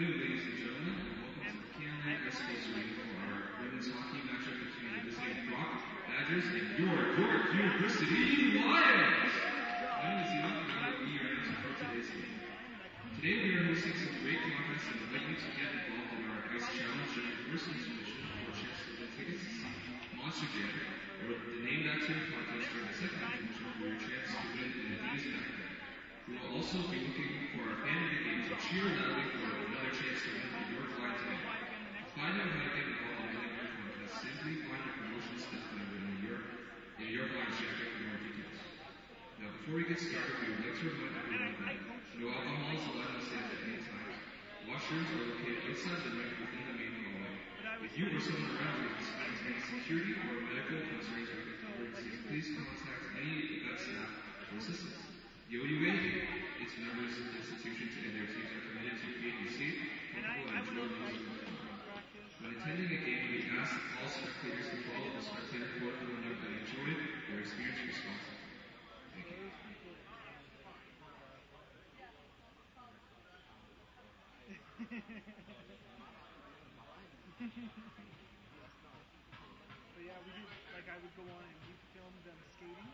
afternoon, ladies and gentlemen. Welcome to the Canada West Coast for our women's hockey matchup between the visiting Brock Badgers and your York University Lions. Before we get started, we would like to remind everyone that no alcohol is allowed on stage at any time. Washrooms are located outside the within the main hallway. If you or someone around you experiences any security or medical concerns or emergencies, please contact any event staff for assistance. The way its members of the institution and their teams are committed to creating safe, comfortable, and enjoyable music. When attending a game, we ask all spectators to follow the spectator code of conduct and enjoy their experience responsibly. Thank you. But yeah, we did like I would go on and we'd film them skating,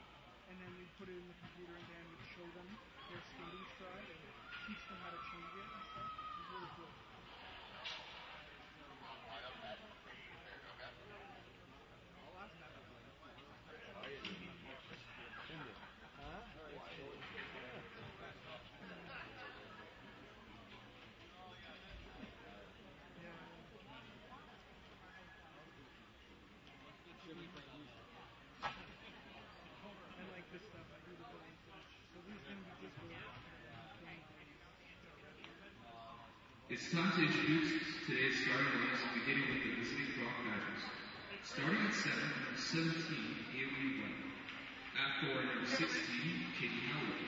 and then we'd put it in the computer, and Dan would show them their skating stride and teach them how to change it and stuff. It was really cool. I'll ask that. I like this stuff. I do the whole footage. So these can be just go It's time to introduce today's starting lineups, beginning with the visiting Brock Badgers. Starting at 7, number 17, Haley White. At 4, number 16, Katie Howard.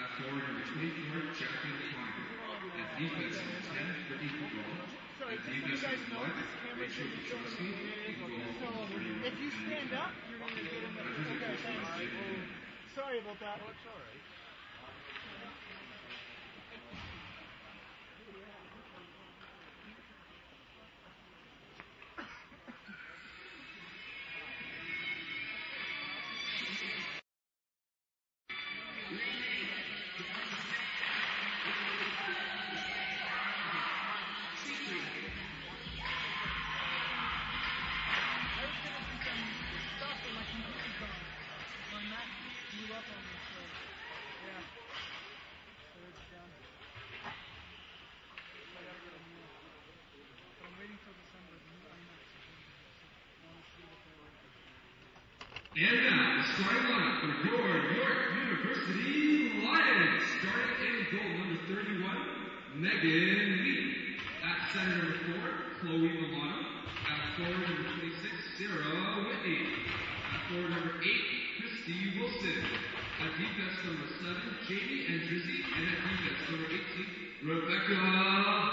At 4, number 24, Jacqueline Klein. At defense, number 10, Brittany Cabral. At defense, number 5, Rachel Petrovsky. In goal, So number 31, if you stand up, you're gonna get in the. Badgers are Okay, coached by thanks. Jim Moore. Sorry about that. Oh, it's all right. And now, the starting lineup for your York University Lions. Starting in goal number 31, Megan Lee. At center number 4, Chloe Milano. At forward number 26, Sarah Whitney. At forward number 8, Christy Wilson. At defense number 7, Jamie and Drizzy. And at defense number 18, Rebecca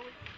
Oh, it's...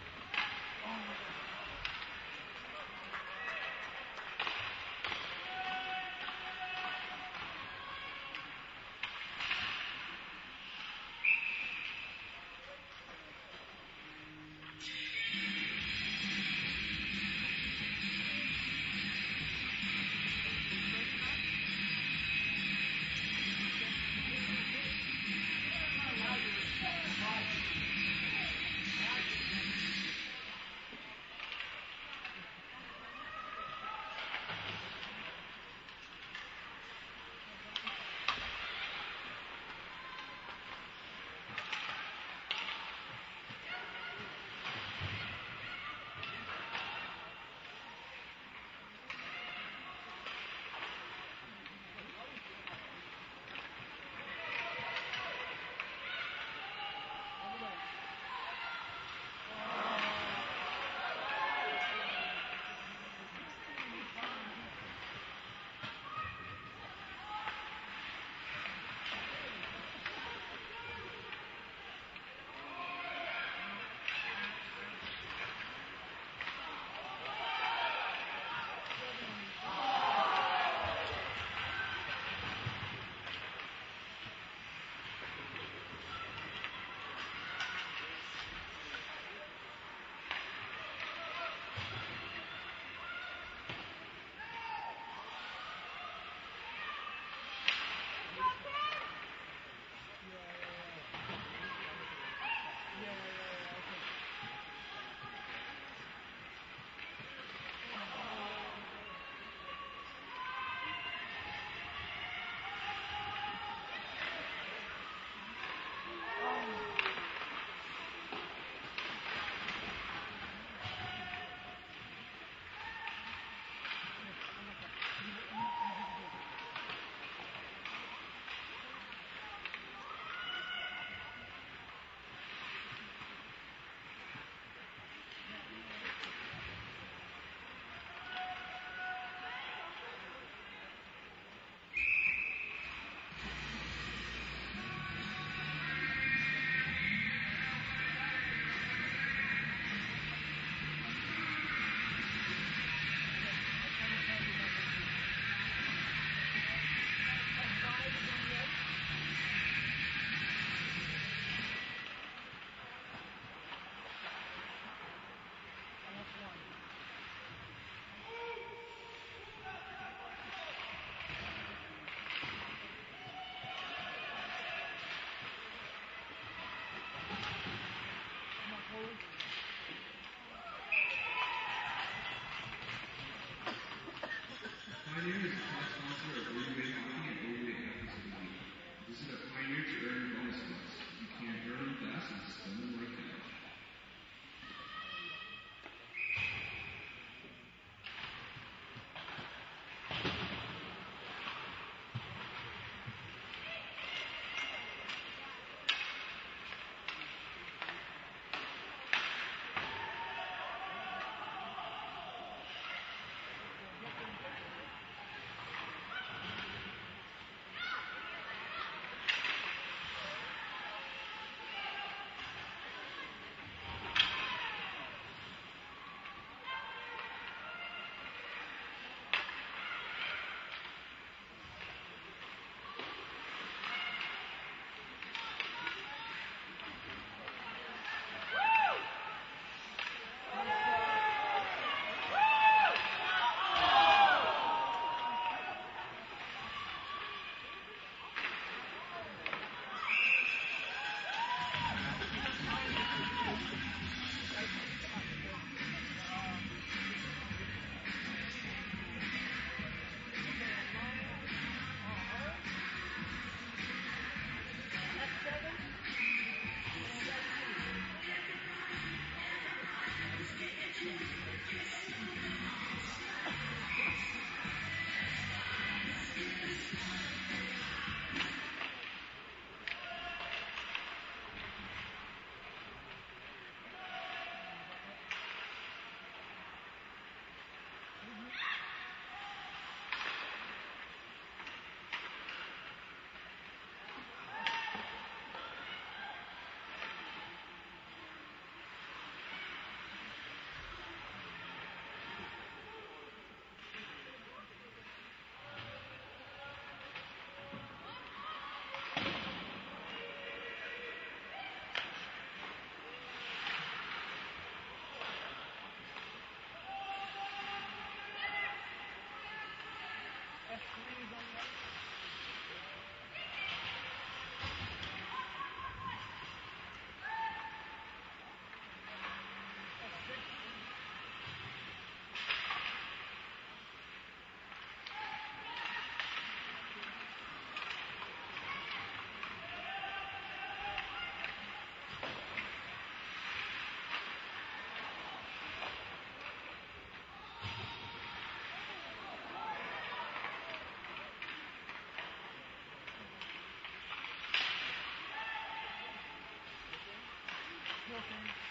working.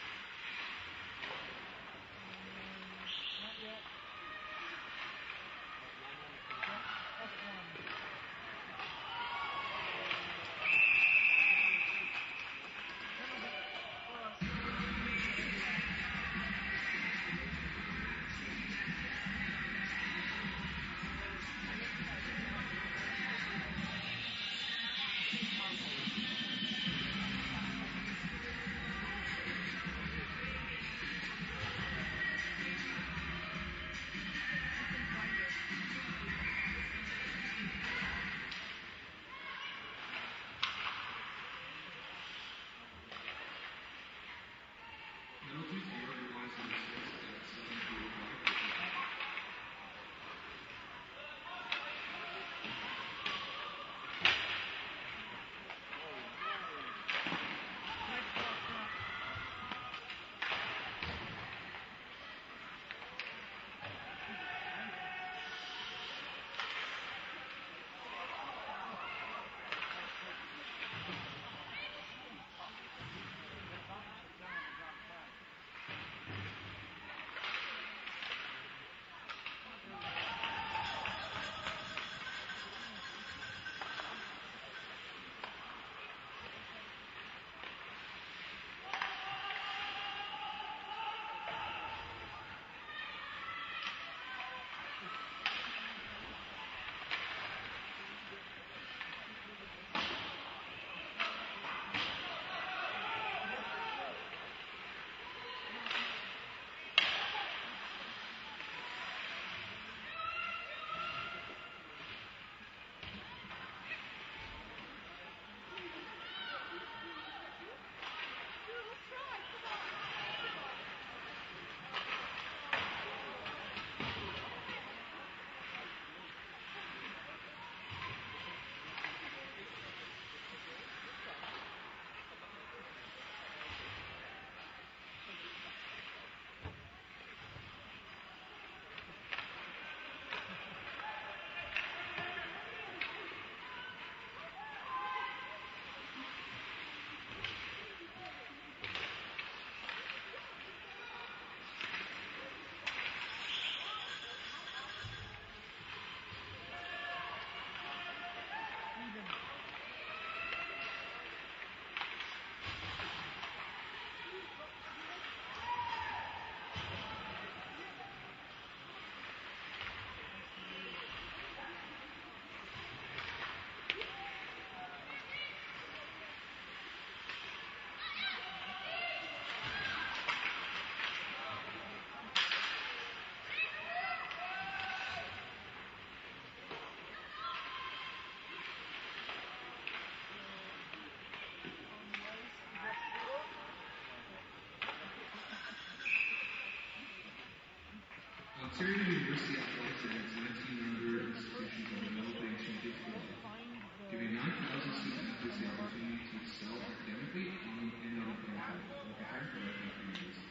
Ontario University and its 19-member institutions are developing champions football, Find the giving 9,000 student athletes the opportunity to excel academically on and on the for their future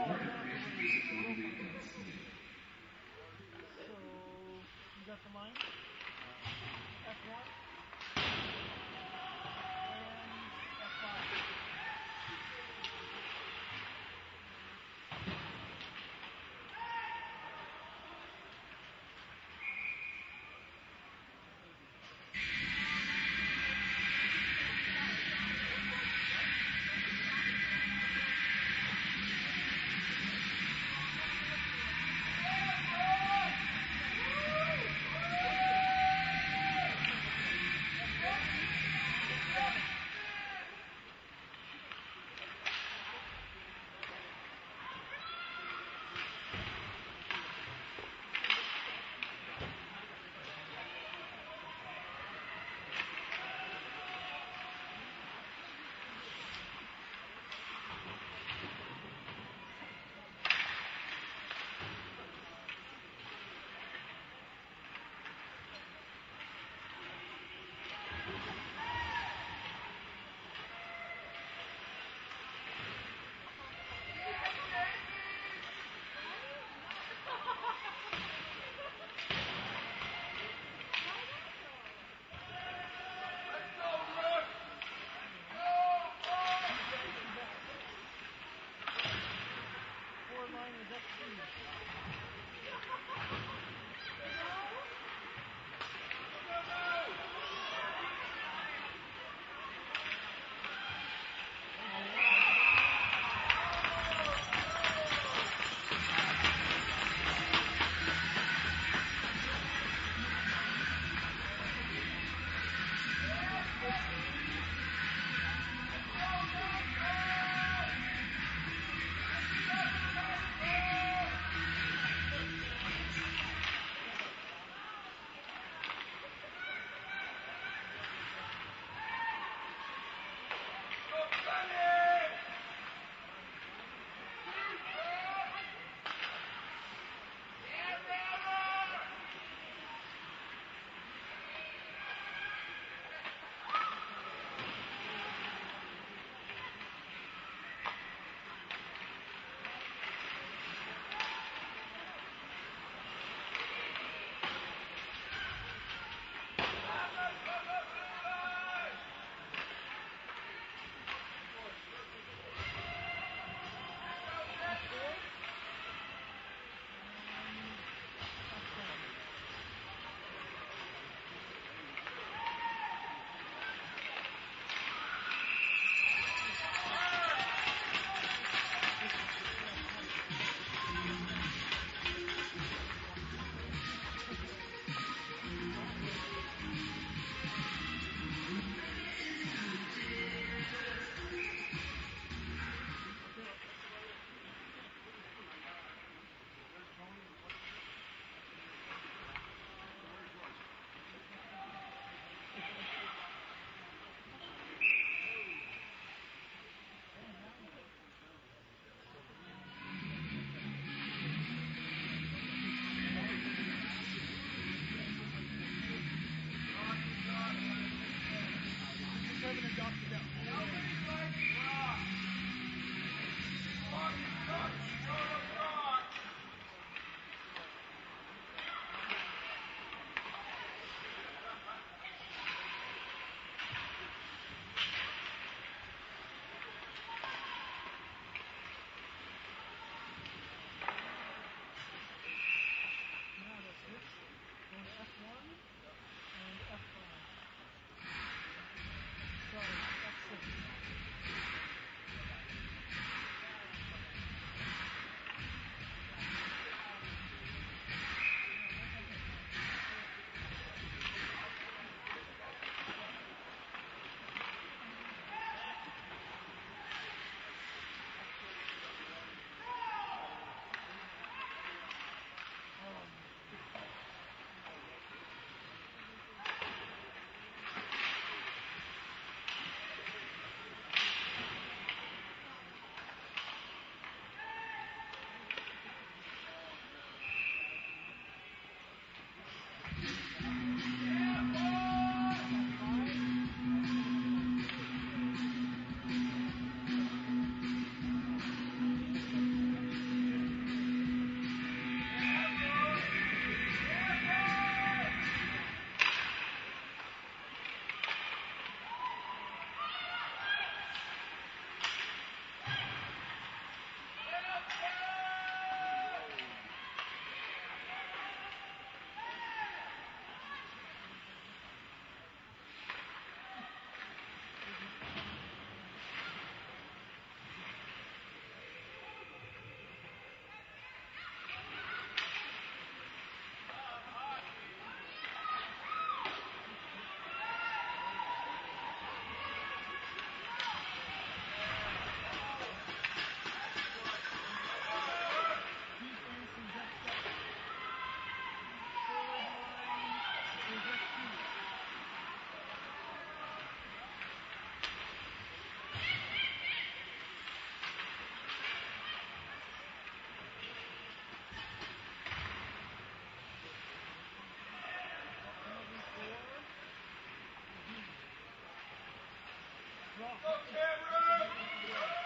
more information, visit. Penalty to Brock number 10, Rudy with 14 Baker for number 12.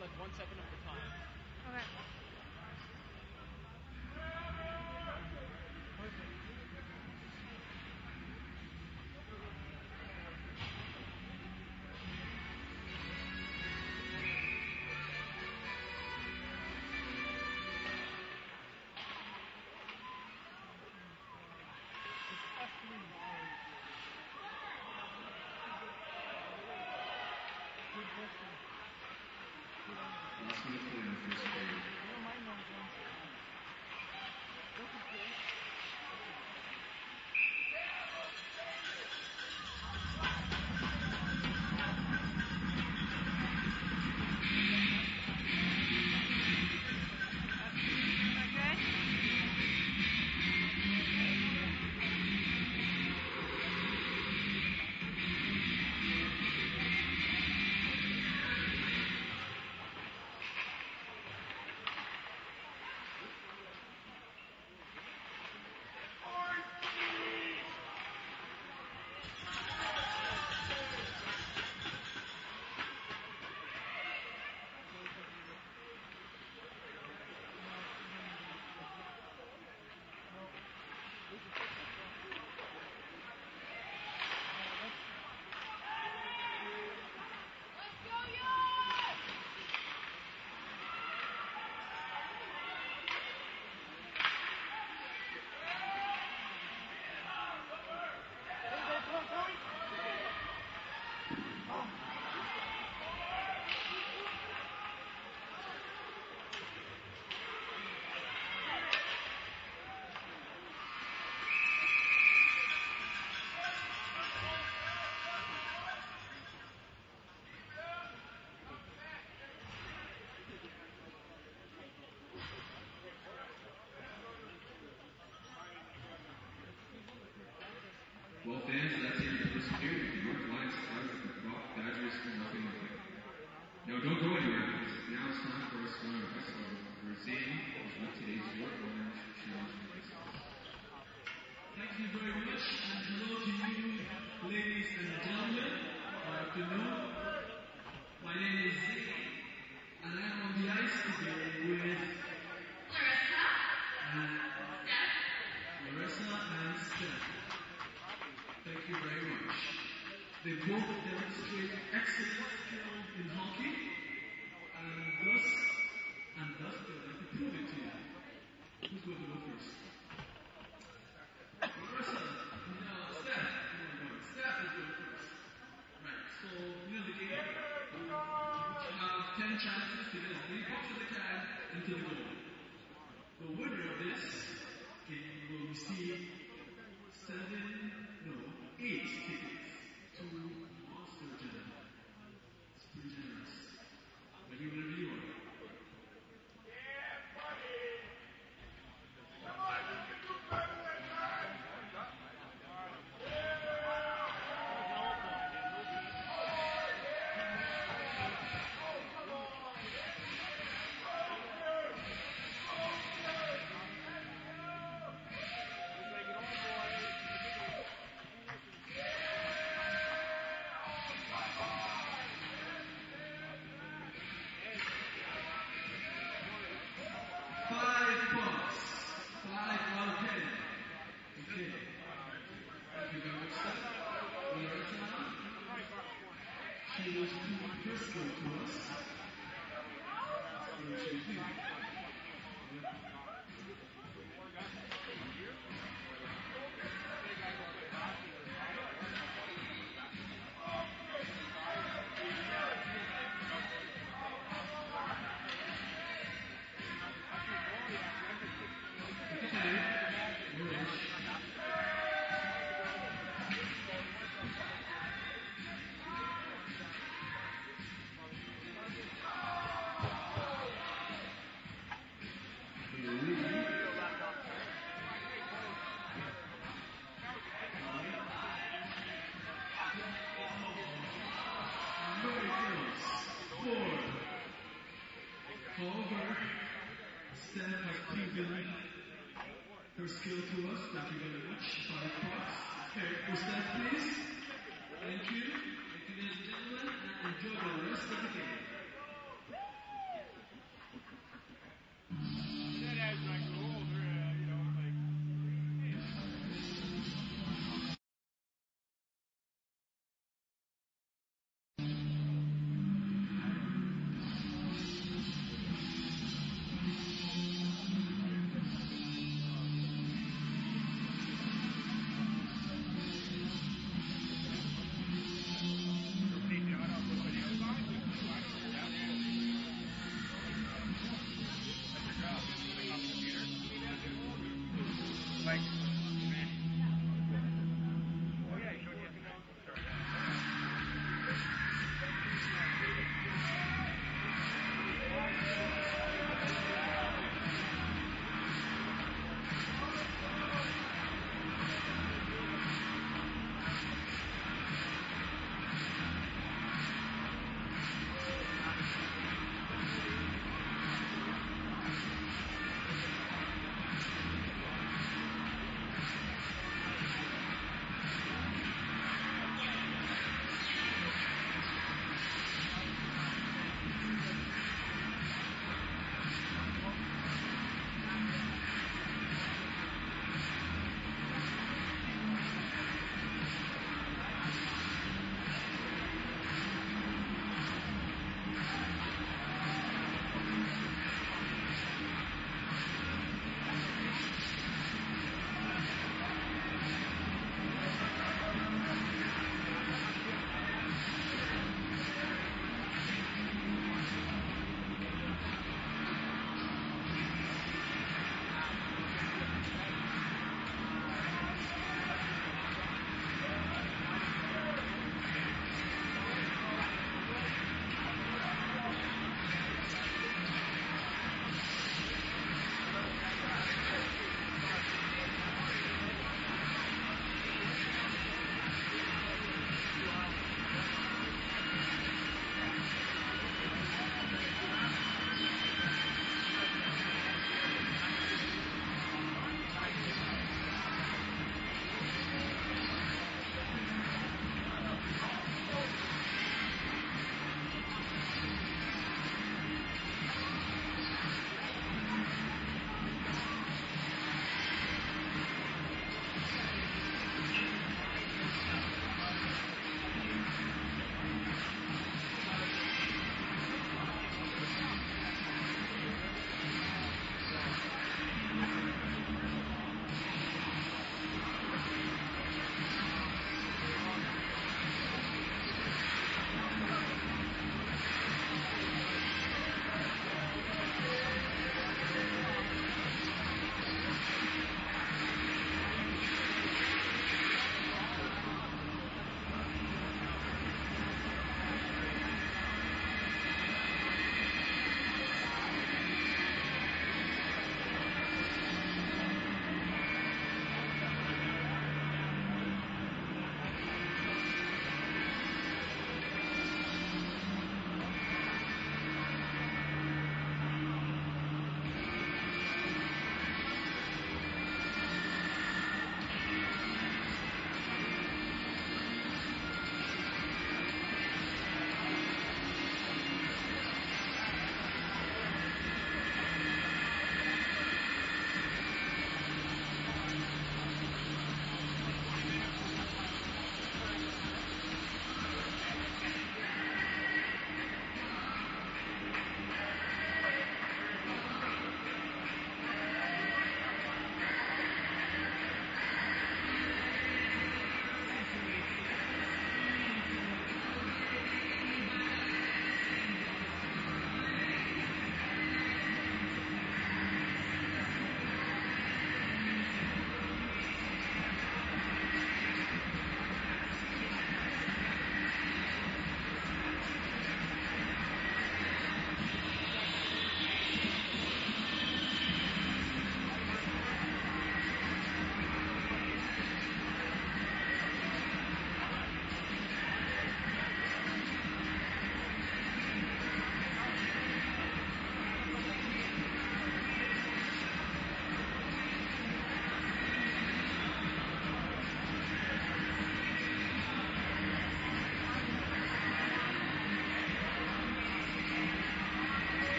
like one second of keeping his faith. Well, fans, that's the end of this period. The North Lions out the Badgers for nothing Now, don't go anywhere because now it's time for us to learn today's York Challenge Thank you very much, and hello to you, ladies and gentlemen. Uh, Good afternoon. My name is Zane, and I'm on the ice today with Larissa. uh, Steph. Larissa and Steph. Thank you very much. They both demonstrate excellent skill in hockey, and thus, and thus they'd like to prove it to you. Who's going to go first? Larissa, no, Steph. Oh my God, Steph is going first. Right, so you know the game. You have あ。her skill to us five. Okay, please. Thank you. Thank you, ladies and gentlemen, and enjoy the rest of the game.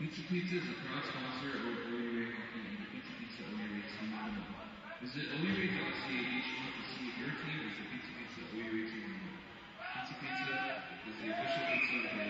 Pizza Pizza is a proud sponsor of OUA Hockey and the Pizza Pizza OUA team of the month. Visit OUA.ca each month to see if your team is the Pizza Pizza OUA team of the. Pizza Pizza is the official pizza of OUA.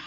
Oh,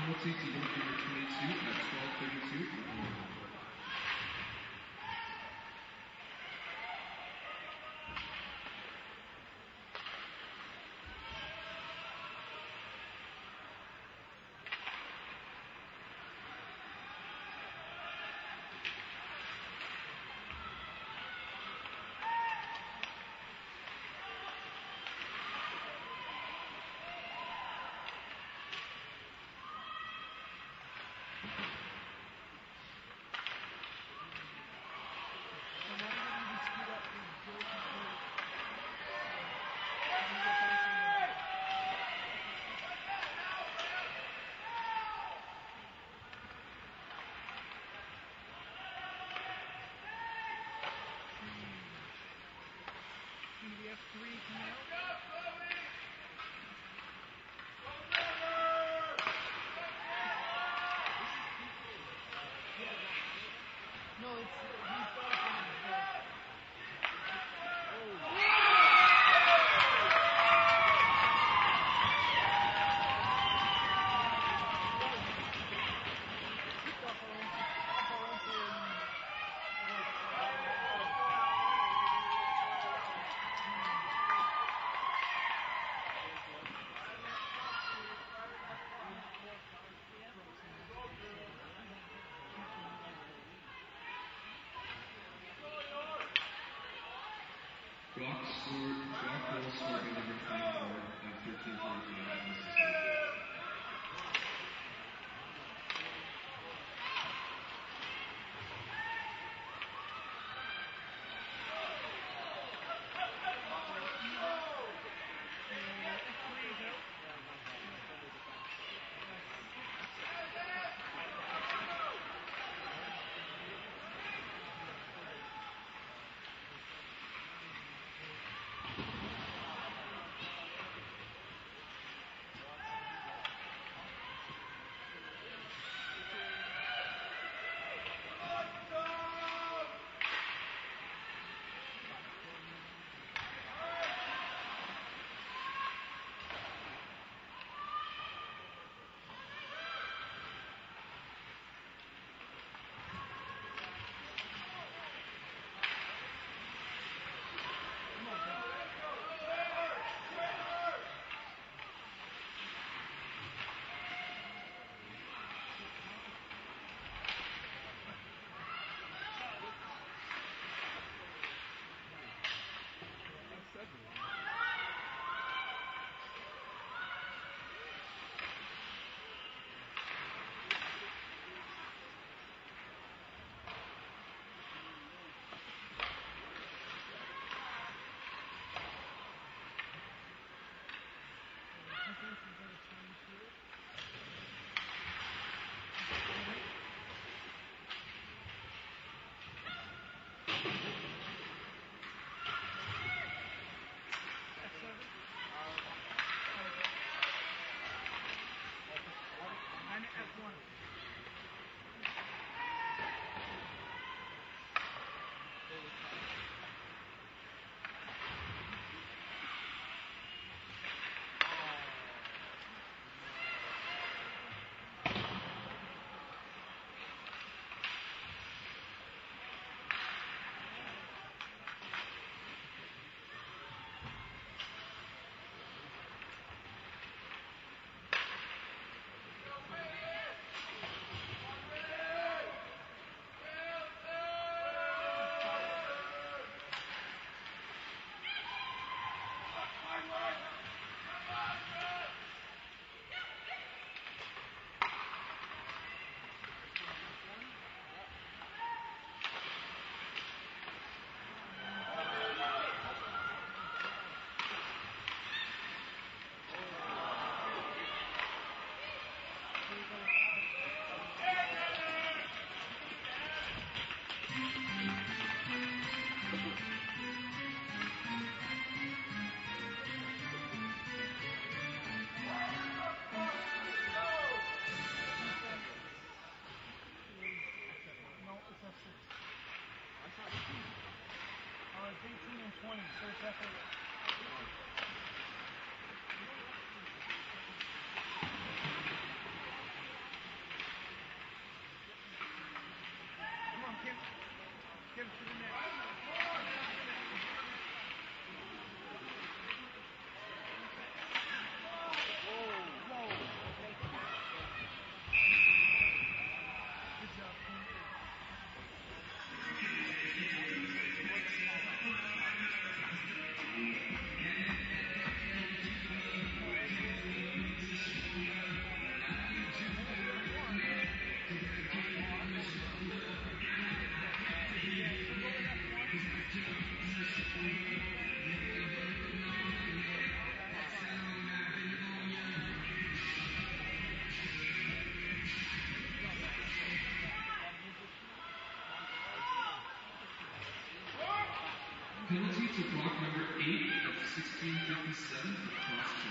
Penalty to number 22 at 12.32 three coming out. No, it's Brock scored, Brock goal scored by number 24 at 13:45 at Mississippi. Definitely. Penalty to Brock number 8 at 1657 for cross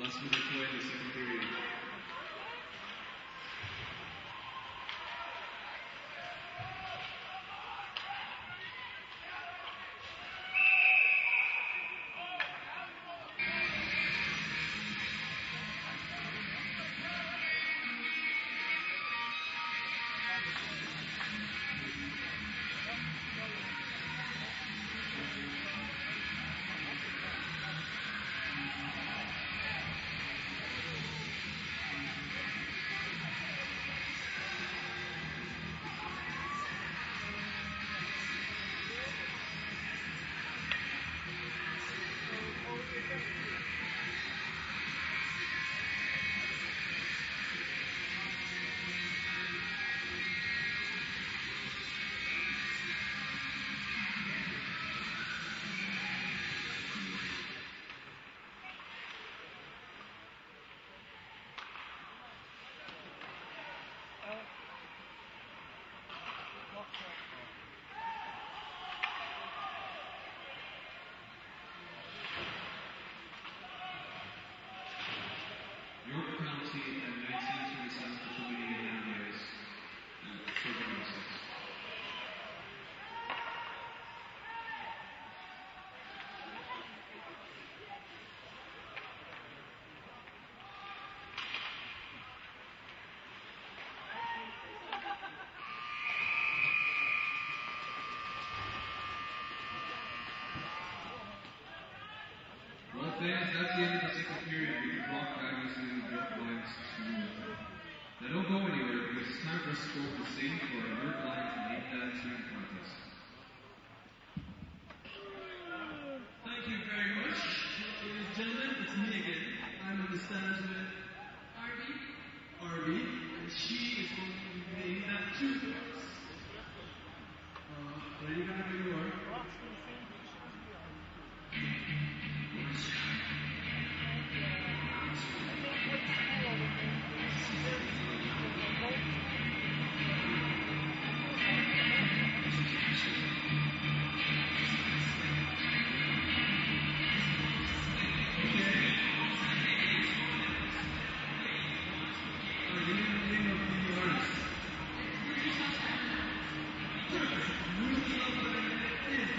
Lance do 58 e 51. Fans, that's the end of the second period. We can back into the York Lions 2 Now, don't go anywhere because it's time for us to go the same for our York Lions Name That Tune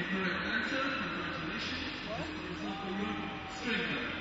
The current concept of regulation is not strengthened.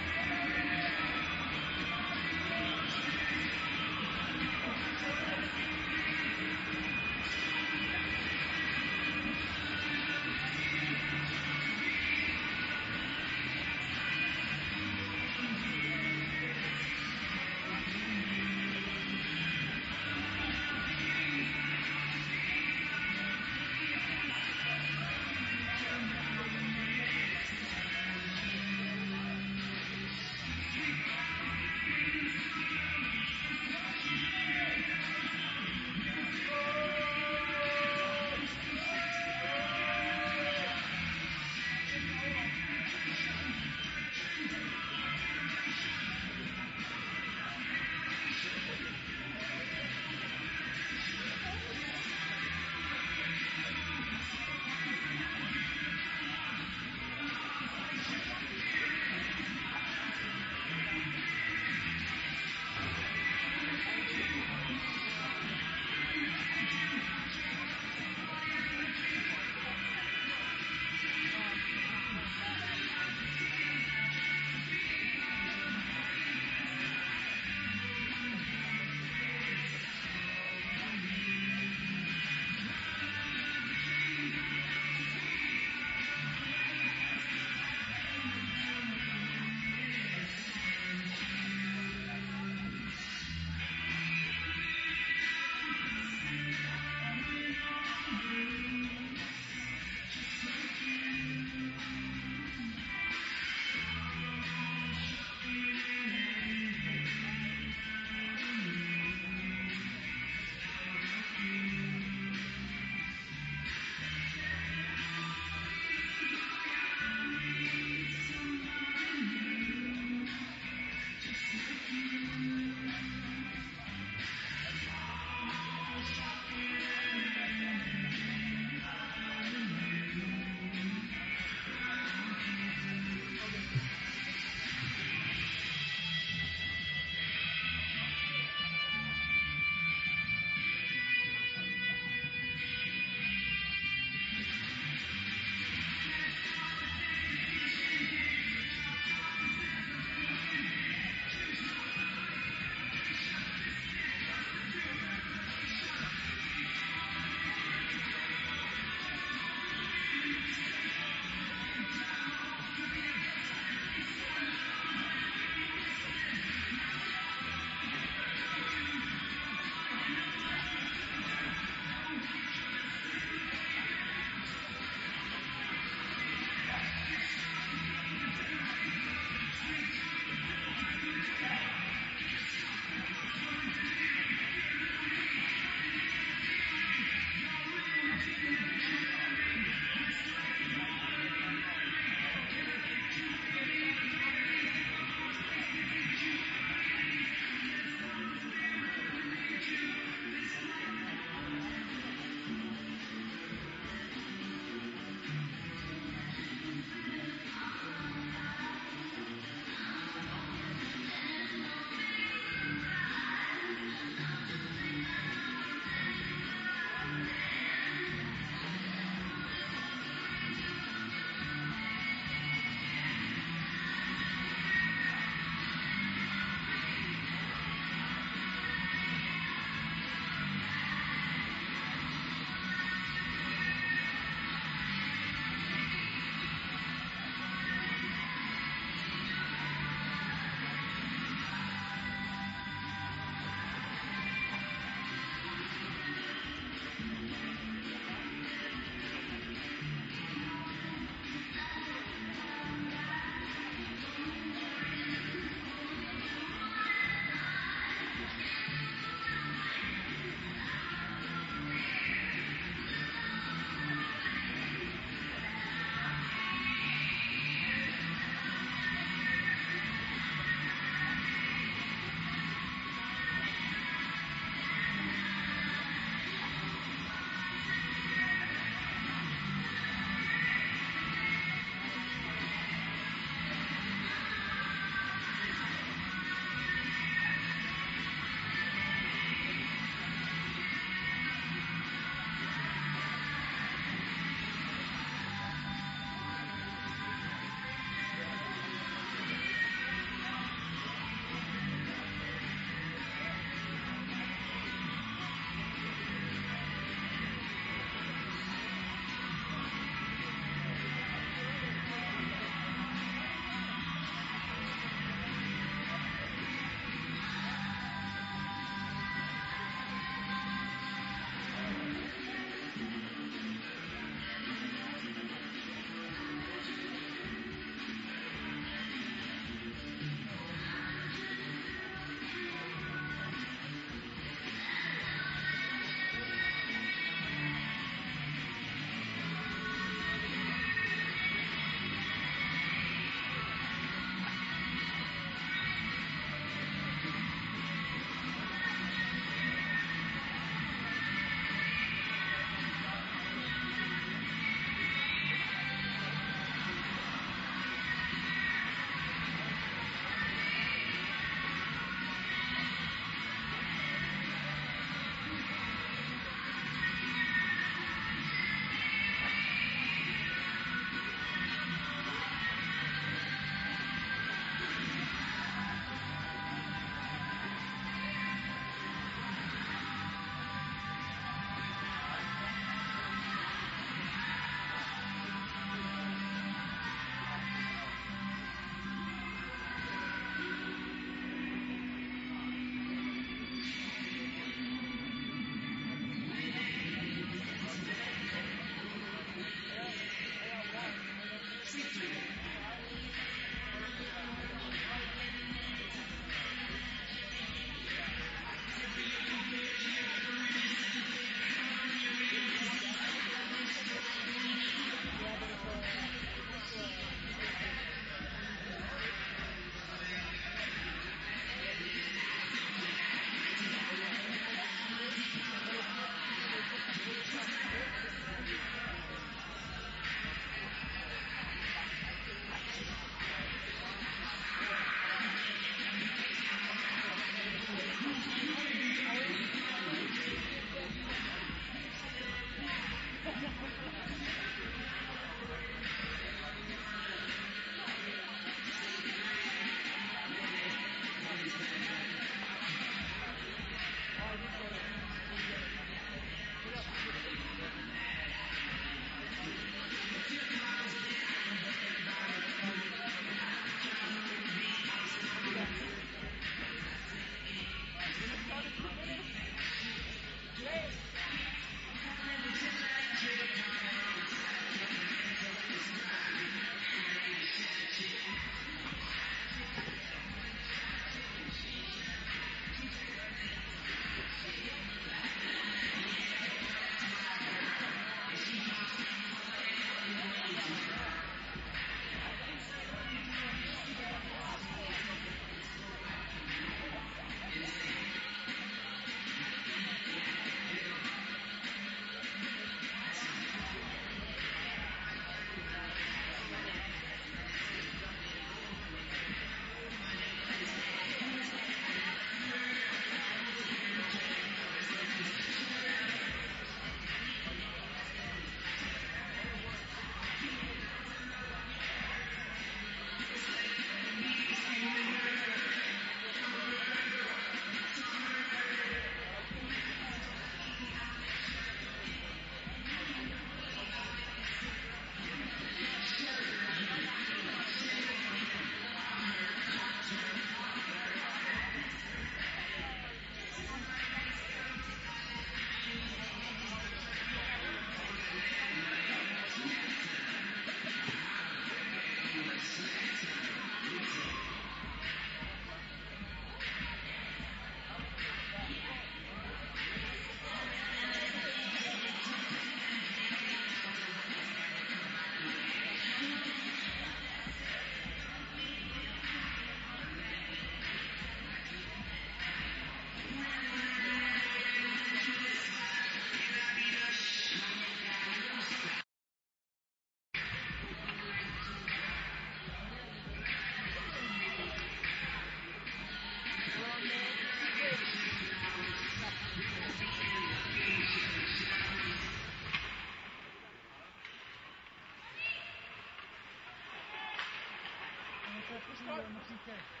Okay.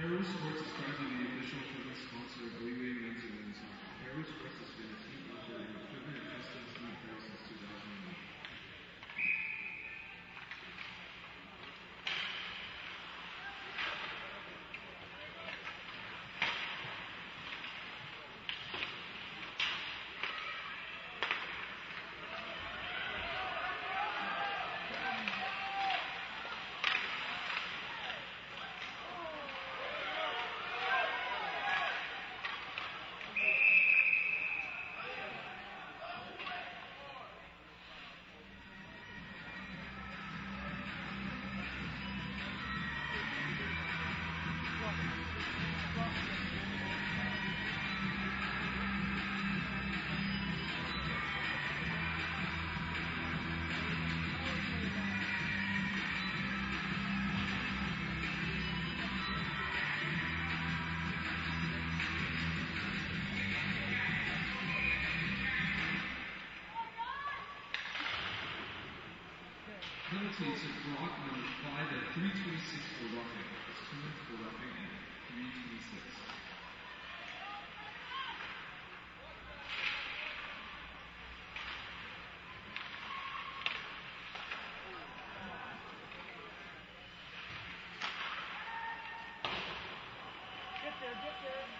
Hero Sports is be the official equipment sponsor of Leeway men's women's hockey. Hero Sports has been a team operating Penalty to Brock number five at 326 for roughing. That's two minutes for roughing and 326. Get there, get there.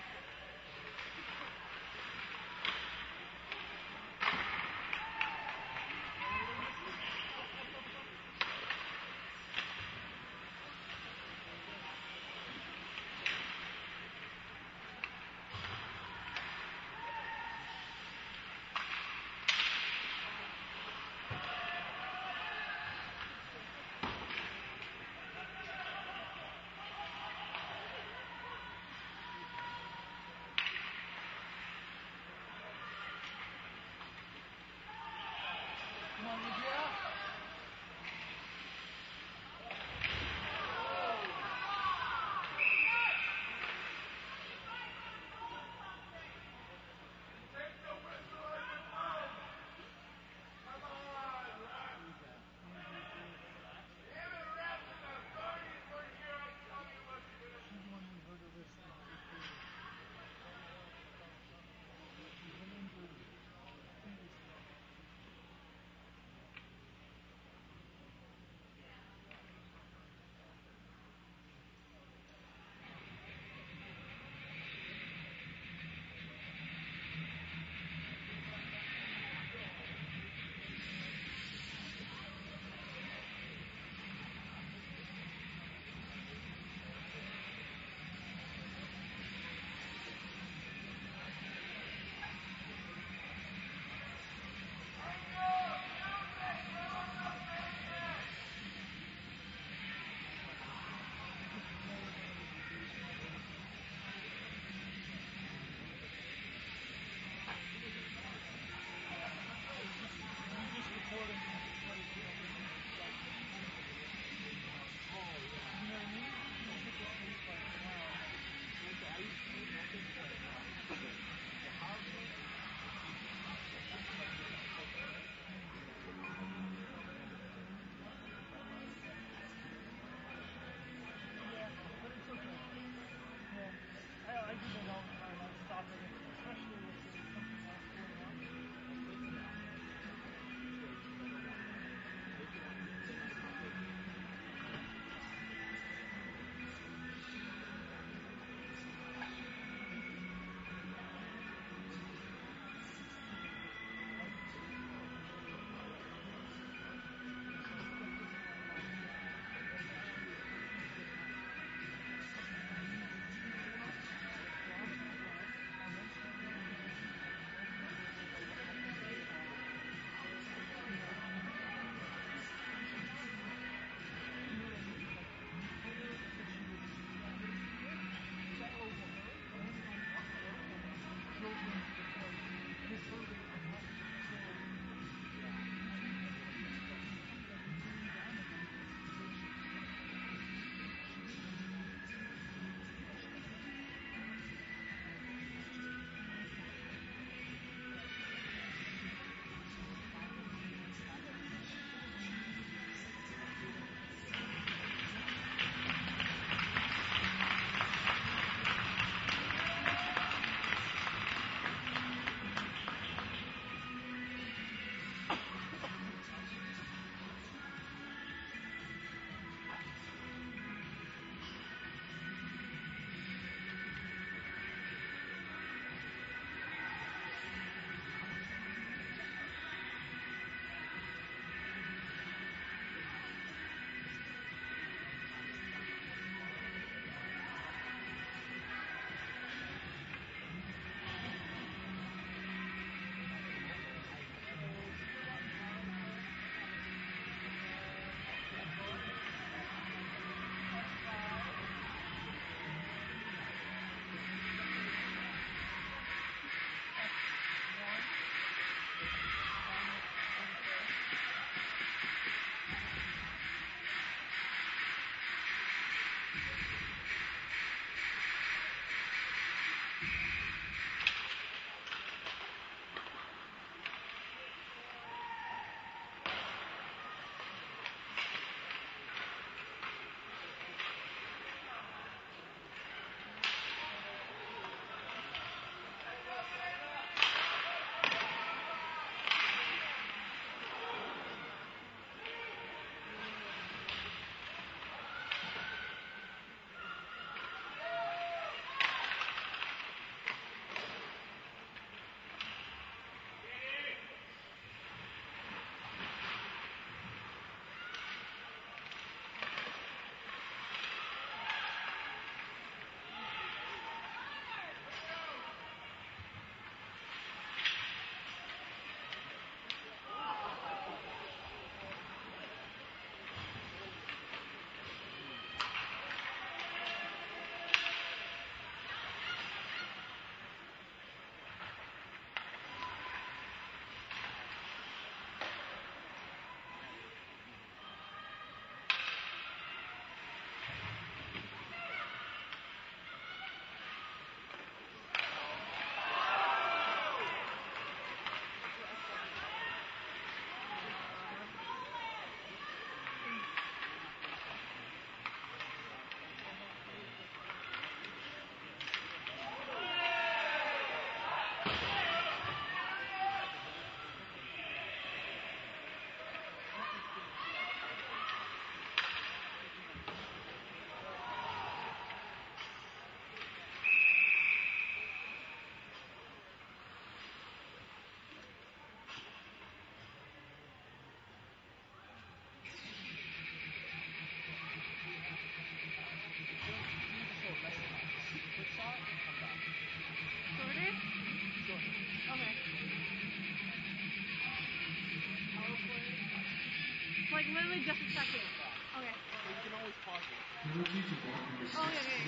Oh, yeah, yeah,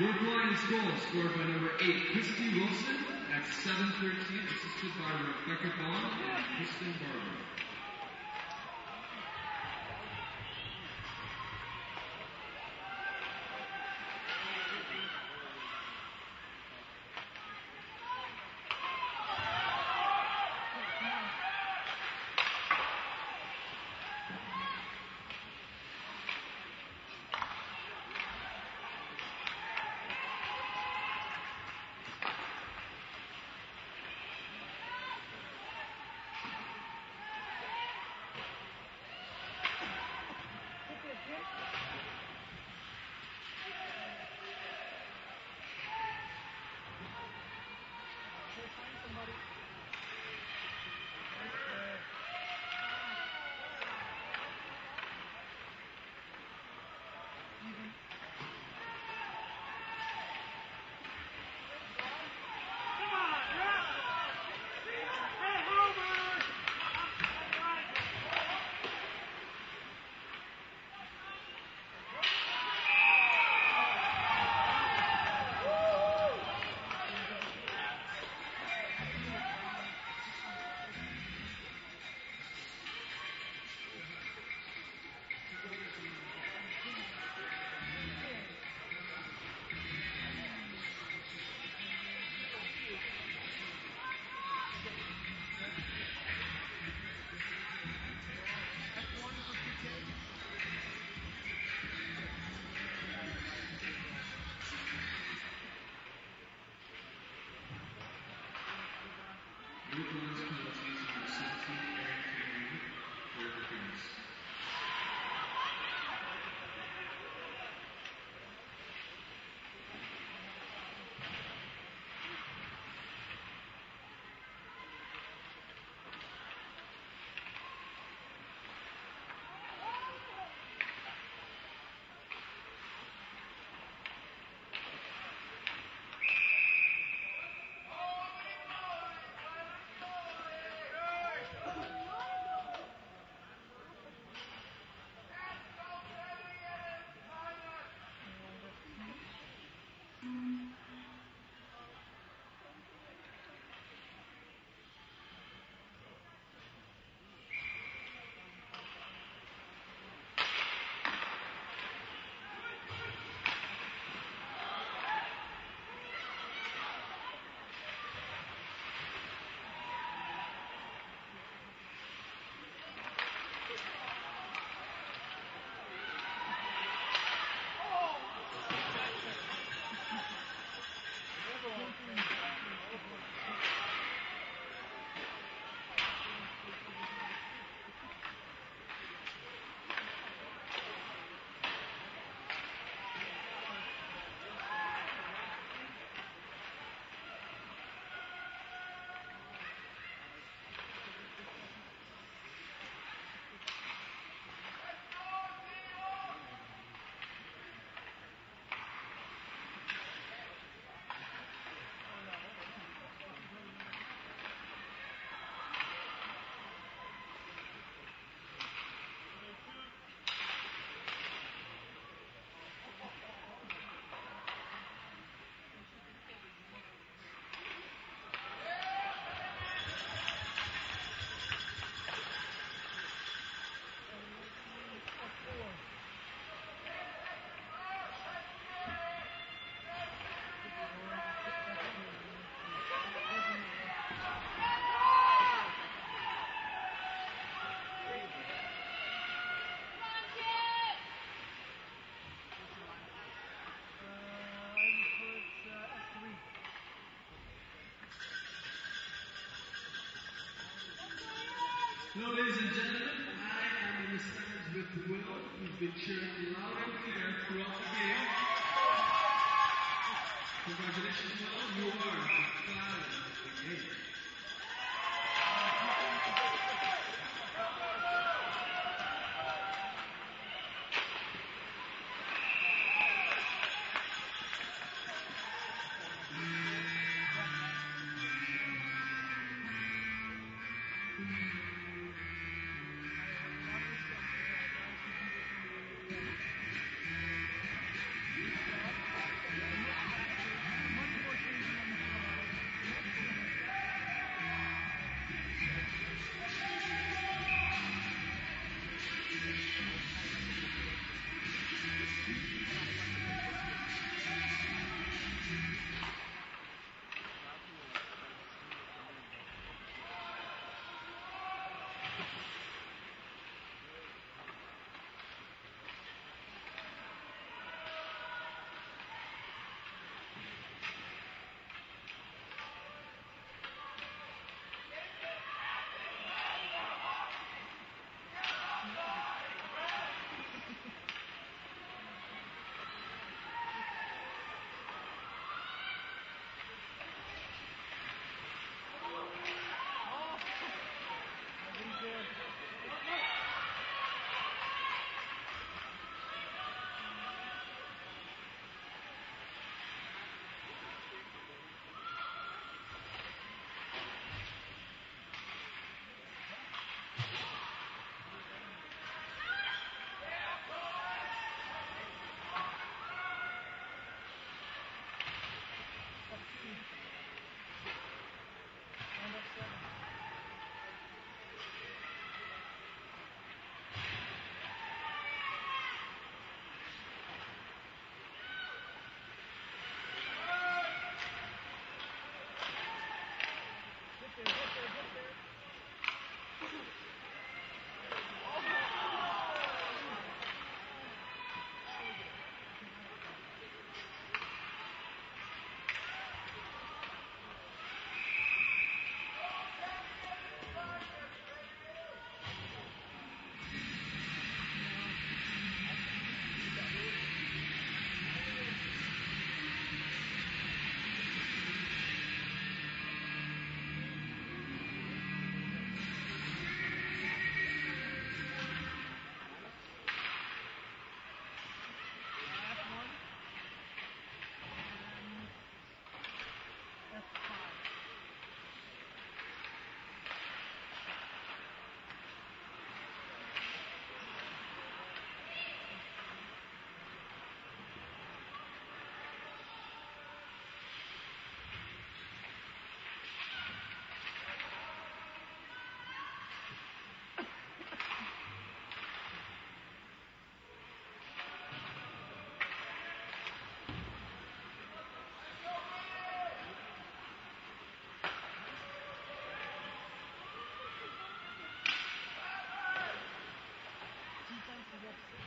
Lions goal scored by number 8, Christy Wilson at 713, assisted by Rebecca Bond and Kristen Barber. Ladies and gentlemen, I am in the stands with Will, who's been cheering loud and clear throughout the game. Congratulations, Will. You are the clown of the game. Gracias.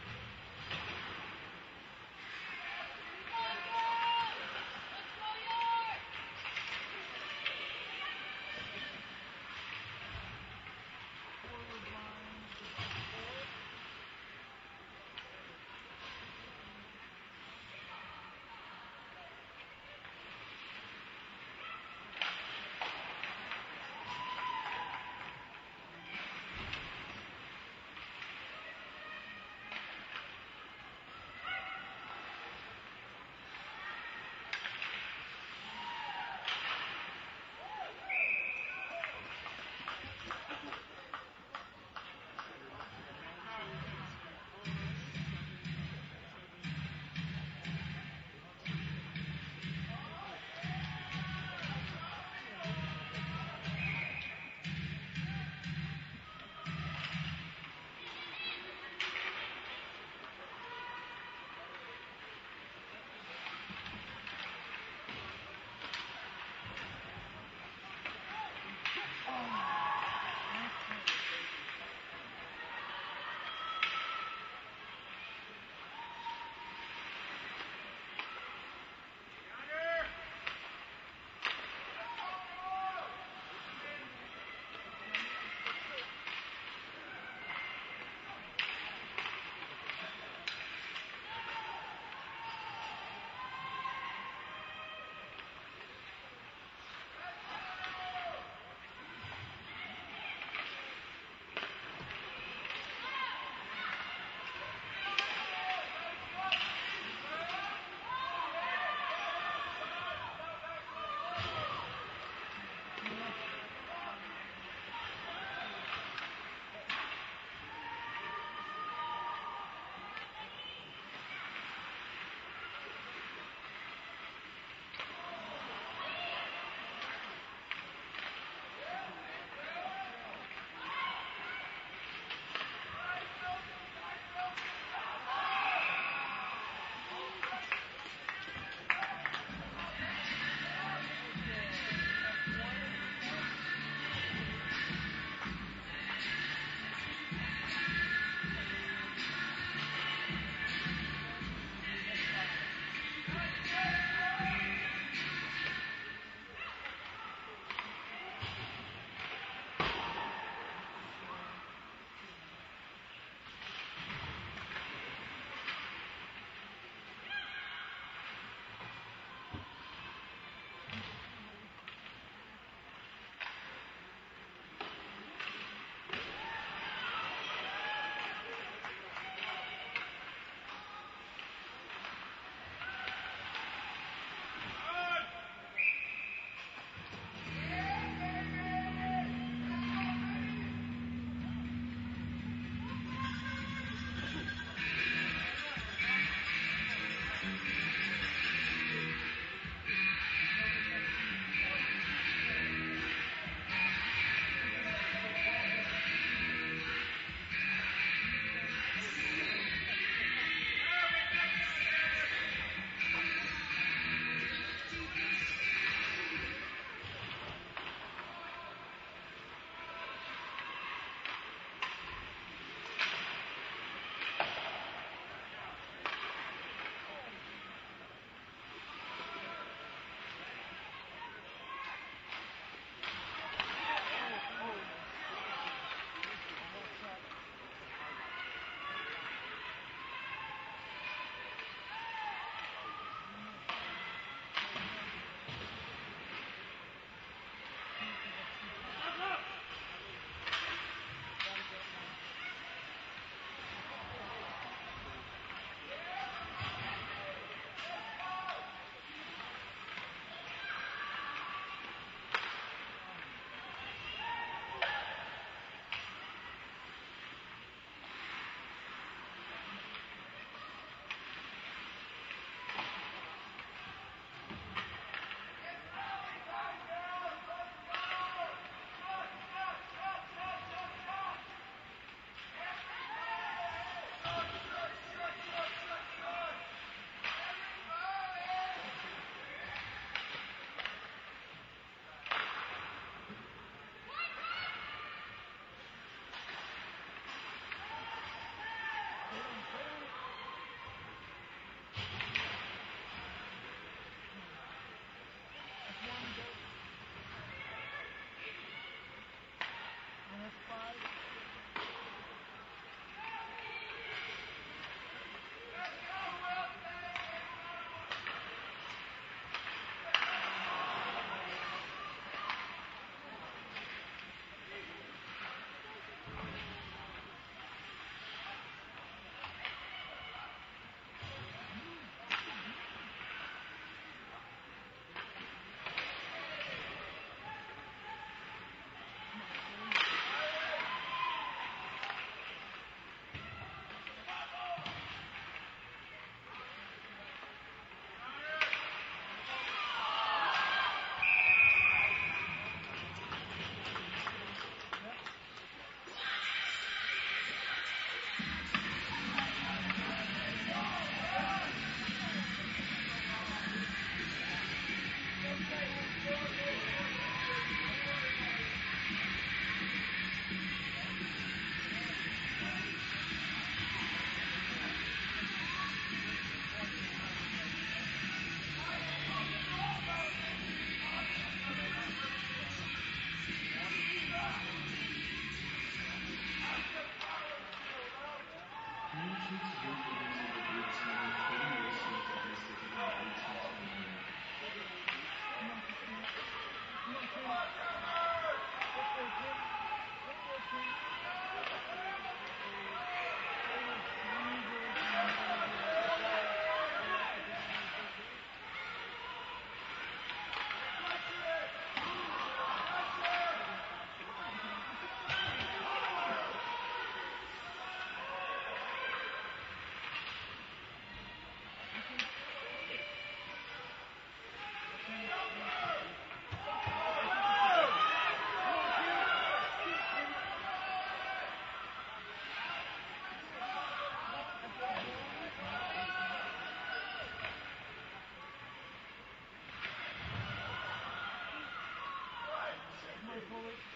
forward.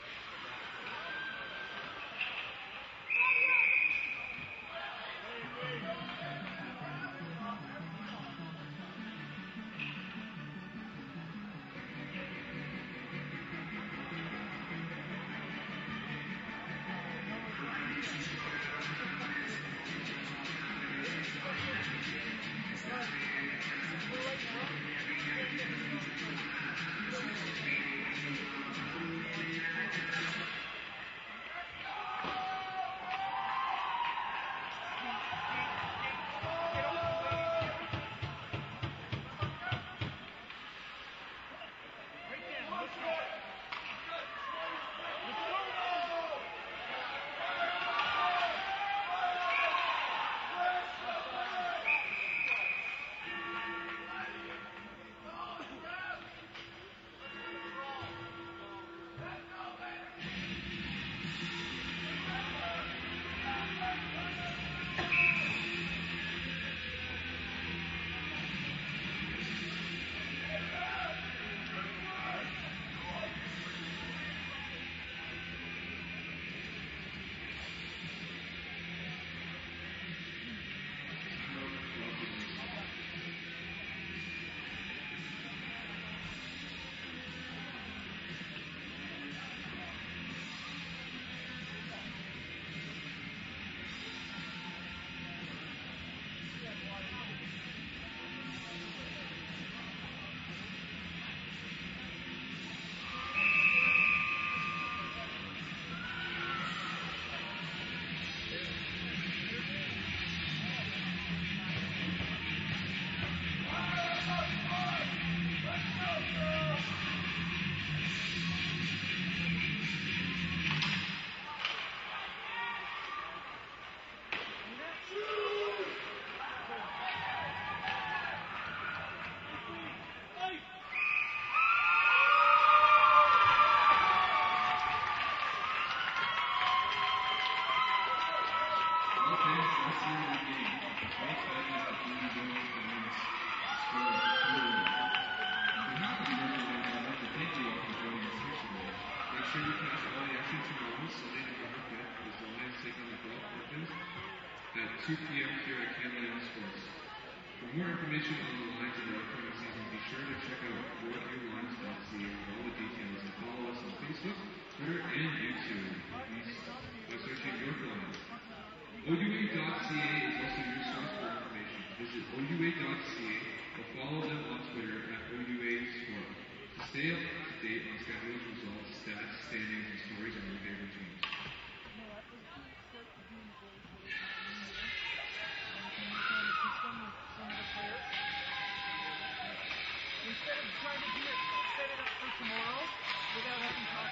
2 p.m. here at Sports. For more information on the the upcoming season, be sure to check out for all the details and follow us on Facebook, Twitter, and YouTube. OUA.ca is also for information. Visit OUA.ca or follow them on Twitter at OUA to stay up to date on schedules, results, stats, standings, and stories on your favorite teams. Instead of trying to do it, set it up for tomorrow without having about